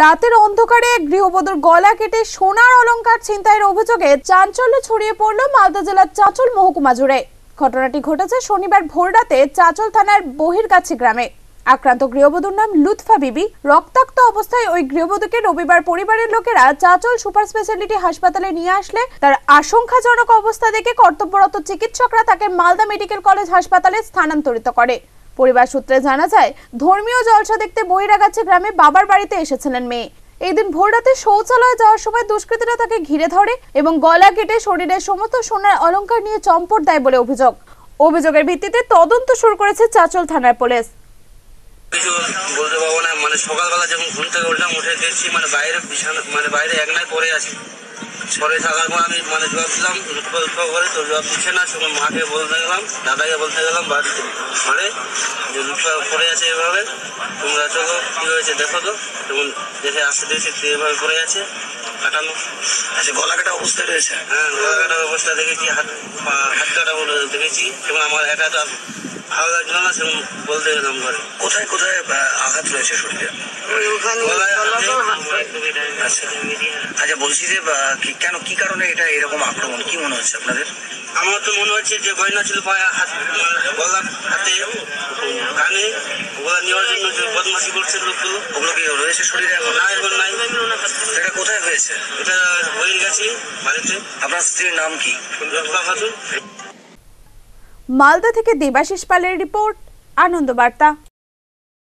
রাতের অন্ধকারে গৃহবধূর গলা কেটে সোনার অলংকার ছিনতাইয়ের অভিযোগে চাঞ্চল্য ছড়িয়ে পড়ল মালদা জেলার চাচল মহকুমা জুড়ে। ঘটনাটি ঘটেছে শনিবার ভোররাতে চাচল থানার বহিরগাছি গ্রামে। আক্রান্ত গৃহবধূর নাম লুৎফা বিবি। রক্তাক্ত অবস্থায় ওই গৃহবধূকে রবিবার পরিবারের লোকেরা চাচল সুপার স্পেশালিটি হাসপাতালে নিয়ে আসলে তার আশঙ্কাজনক অবস্থা দেখে কর্তব্যরত চিকিৎসকরা তাকে মালদা মেডিকেল কলেজ হাসপাতালে স্থানান্তরিত করে। পরিবার সূত্রে জানা যায়, ধর্মীয় জলসা দেখতে বহিরাগাছি গ্রামে বাবার বাড়িতে এসেছিলেন মেয়ে। এই দিন ভোররাতে শৌচালয়ে যাওয়ার সময় দুষ্কৃতীরা তাকে ঘিরে ধরে এবং গলা কেটে শরীরের সমস্ত সোনার অলঙ্কার নিয়ে চম্পট দেয় বলে অভিযোগ। অভিযোগের ভিত্তিতে তদন্ত শুরু করেছে চাচল থানার পুলিশ। বলতে পারব না মানে সকালবেলা যখন ঘুম থেকে উঠলাম, উঠে দেখছি মানে বাইরে মানে বাইরে এক পড়ে আছে। পরে থাকার পর আমি মানে জবাব দিলাম করে তো জবাব দিচ্ছে না তখন মাকে বলতে গেলাম দাদাকে বলতে গেলাম বাড়িতে মানে যে লুটপা পড়ে আছে এভাবে তোমরা চলো কী হয়েছে দেখো তো তখন দেখে আসতে দেখছি এভাবে পড়ে আছে কাটানো। আচ্ছা গলা কাটা অবস্থায় রয়েছে? হ্যাঁ গলা কাটার অবস্থা দেখেছি হাত হাত কাটা দেখেছি এবং আমার একা তো ভালো লাগছিল না সেরকম বলতে গেলাম ঘরে। কোথায় কোথায় আঘাত রয়েছে শরীরে? গলায় আচ্ছা। আচ্ছা বলছি যে কি- কেন কি কারণে এটা এরকম আক্রমণ? কি মনে হচ্ছে আপনাদের? আমার তো মনে হচ্ছে যে গয়না ছিল পায়ে হাত গলার হাতে কানে ওগুলা নেওয়ার জন্য যে বদমাসি করছে লোকগুলো ওগুলো কি রয়েছে শরীরে এখন? না এখন নাই। এটা কোথায় হয়েছে? এটা হয়ে গেছি বাড়িতে। আপনার স্ত্রীর নাম কি? খাতুন। মালদা থেকে দেবাশিস পালের রিপোর্ট আনন্দ বার্তা